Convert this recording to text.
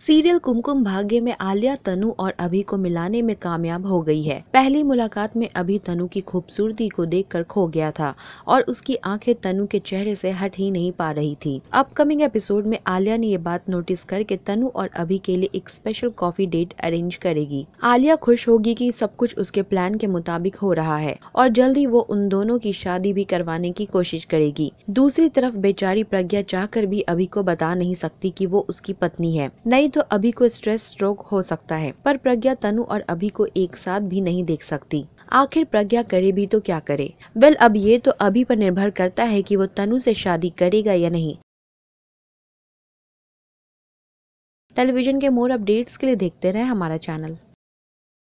Serial Kumkum Bhagya में आलिया, तनु और अभी को मिलाने में कामयाब हो गई है। पहली मुलाकात में अभी तनु की खूबसूरती को देखकर खो गया था और उसकी आँखें तनु के चेहरे से हट ही नहीं पा रही थी। अपकमिंग एपिसोड में आलिया ने ये बात नोटिस करके तनु और अभी के लिए एक स्पेशल कॉफ़ी डेट अरेंज करेगी। आलिया खुश होगी की सब कुछ उसके प्लान के मुताबिक हो रहा है और जल्दी वो उन दोनों की शादी भी करवाने की कोशिश करेगी। दूसरी तरफ़ बेचारी प्रज्ञा चाहकर भी अभी को बता नहीं सकती की वो उसकी पत्नी है। नई नहीं तो अभी को स्ट्रेस स्ट्रोक हो सकता है। पर प्रज्ञा तनु और अभी को एक साथ भी नहीं देख सकती। आखिर प्रज्ञा करे भी तो क्या करे? वेल अब ये तो अभी पर निर्भर करता है कि वो तनु से शादी करेगा या नहीं। टेलीविज़न के मोर अपडेट्स के लिए देखते रहे हमारा चैनल